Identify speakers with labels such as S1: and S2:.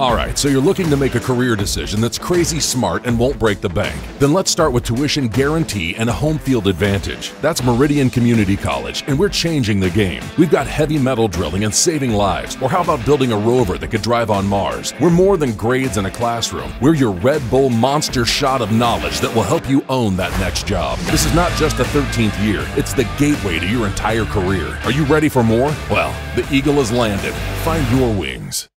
S1: Alright, so you're looking to make a career decision that's crazy smart and won't break the bank. Then let's start with tuition guarantee and a home field advantage. That's Meridian Community College, and we're changing the game. We've got heavy metal drilling and saving lives. Or how about building a rover that could drive on Mars? We're more than grades in a classroom. We're your Red Bull monster shot of knowledge that will help you own that next job. This is not just the 13th year, it's the gateway to your entire career. Are you ready for more? Well, the Eagle has landed. Find your wings.